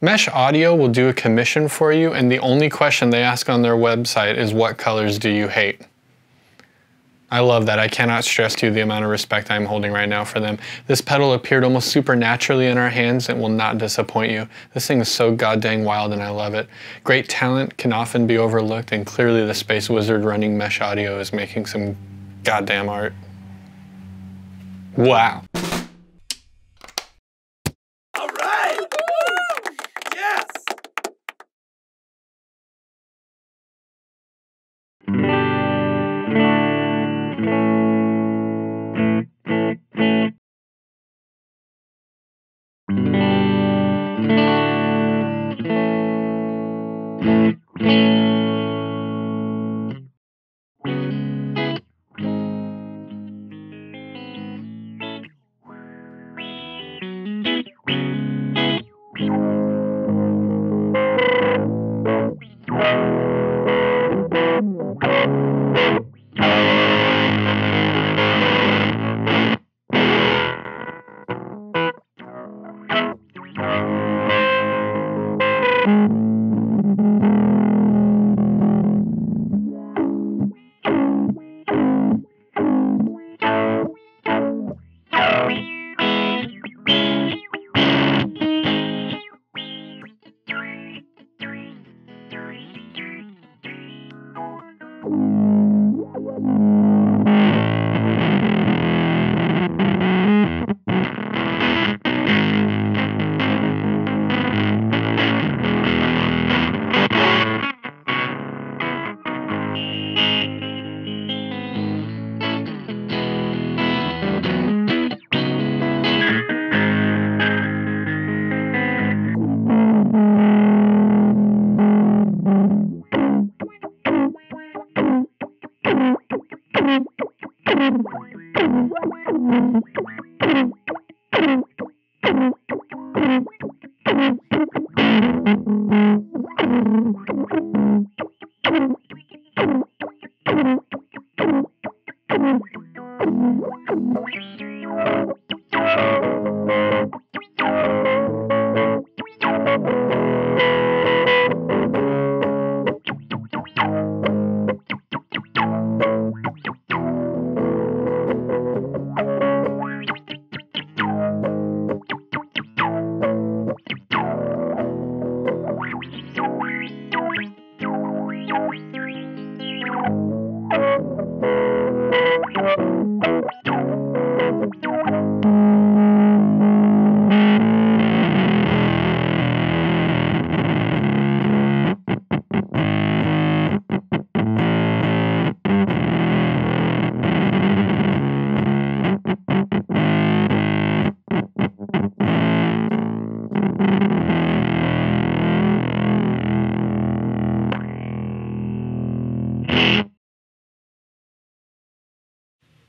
Mesh Audio will do a commission for you, and the only question they ask on their website is what colors do you hate? I love that. I cannot stress to you the amount of respect I'm holding right now for them. This pedal appeared almost supernaturally in our hands and will not disappoint you. This thing is so goddamn wild and I love it. Great talent can often be overlooked, and clearly the Space Wizard running Mesh Audio is making some goddamn art. Wow. Right! Yes!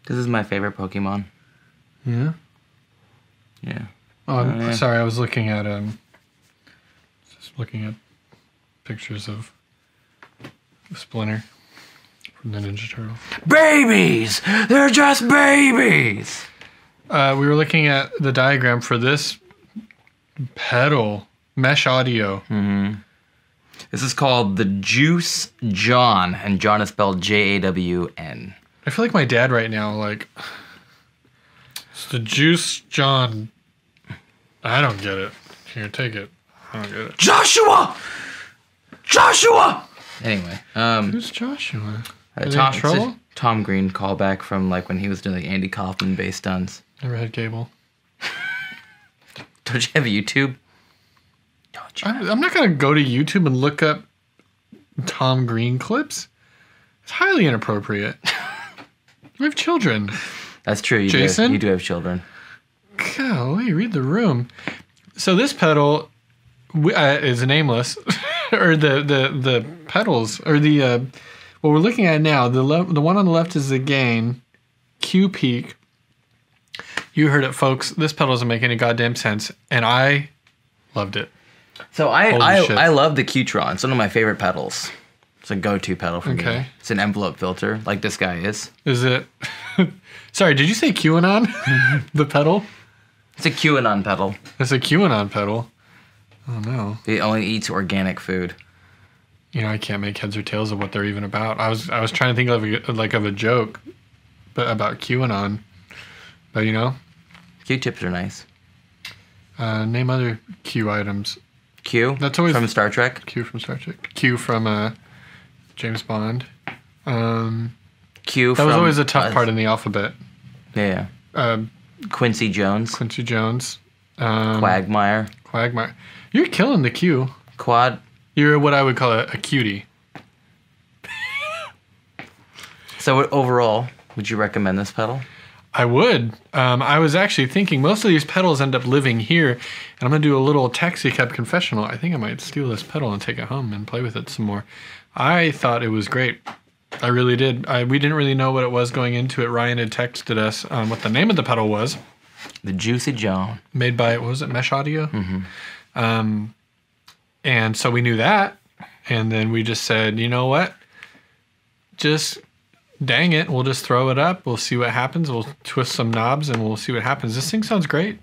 This is my favorite Pokemon. Yeah. Yeah. Oh, I'm Oh, yeah. sorry. I was looking at um, just looking at pictures of Splinter from the Ninja Turtle. Babies! They're just babies! Uh, we were looking at the diagram for this pedal mesh audio. This is called the Juice Jawn, and Jawn is spelled J A W N. I feel like my dad right now. Like, it's the Juice Jawn. I don't get it. Here, take it. I don't get it. Joshua! Joshua! Anyway, um, Who's Joshua? uh, Are they Tom, in it's a trouble? Tom Green callback from like when he was doing like Andy Kaufman based stunts. Never had cable. Don't you have a YouTube? Don't you? I'm, I'm not gonna go to YouTube and look up Tom Green clips. It's highly inappropriate. we have children. That's true. You Do Jayson? have, you do have children. Golly, read the room. So this pedal uh, is nameless, or the the the pedals, or the uh, what we're looking at now. The le- the one on the left is the gain, Q peak. You heard it, folks. This pedal doesn't make any goddamn sense, and I loved it. So I Holy I, shit. I love the Q-Tron. It's one of my favorite pedals. It's a go-to pedal for me. Okay. It's an envelope filter, like this guy is. Is it? Sorry, did you say QAnon? the pedal? It's a QAnon pedal. It's a QAnon pedal. Oh no. He only eats organic food. You know, I can't make heads or tails of what they're even about. I was I was trying to think of a, like of a joke, but about QAnon. But you know, Q-tips are nice. uh, name other Q items. Q. That's always- from Star Trek. Q from Star Trek. Q from uh, James Bond. Um, Q. that was from, always a tough part in the alphabet. Yeah. Uh, Quincy Jones. Quincy Jones. Um, Quagmire. Quagmire. You're killing the Q. Quad. You're what I would call a, a cutie. So overall, would you recommend this pedal? I would. Um, I was actually thinking most of these pedals end up living here, and I'm gonna do a little taxi cab confessional. I think I might steal this pedal and take it home and play with it some more. I thought it was great. I really did. I, we didn't really know what it was going into it. Ryan had texted us um, what the name of the pedal was, The Juicy Jawn. made by what was it Mesh Audio, Mm-hmm. um, and so we knew that, and then we just said, you know what, just dang it, we'll just throw it up. We'll see what happens. We'll twist some knobs and we'll see what happens. This thing sounds great.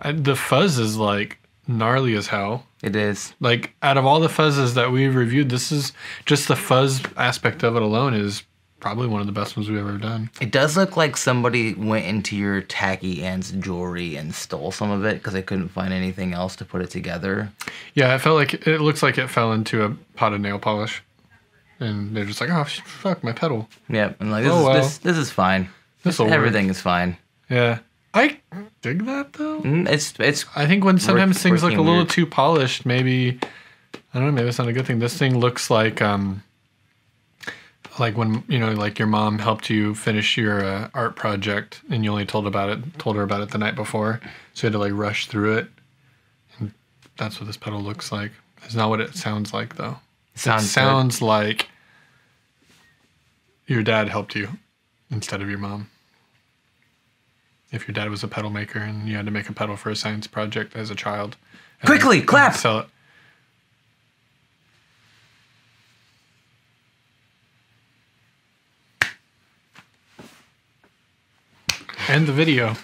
I, the fuzz is like gnarly as hell. It is. Like out of all the fuzzes that we've reviewed, this is just the fuzz aspect of it alone is probably one of the best ones we've ever done. It does look like somebody went into your tacky aunt's jewelry and stole some of it because they couldn't find anything else to put it together. Yeah, it felt like it looks like it fell into a pot of nail polish, and they're just like, oh fuck my pedal. Yep. And like this Oh, is well. this this is fine. Work. Everything is fine. Yeah, I dig that though. Mm, It's it's I think when sometimes things look a little weird. too polished, maybe I don't know, maybe it's not a good thing. This thing looks like um like when you know, like your mom helped you finish your uh, art project and you only told about it told her about it the night before. So you had to like rush through it. And that's what this pedal looks like. It's not what it sounds like though. Sounds it good. sounds like your dad helped you instead of your mom. If your dad was a pedal maker and you had to make a pedal for a science project as a child. Quickly, then- clap! and Sell it. End the video.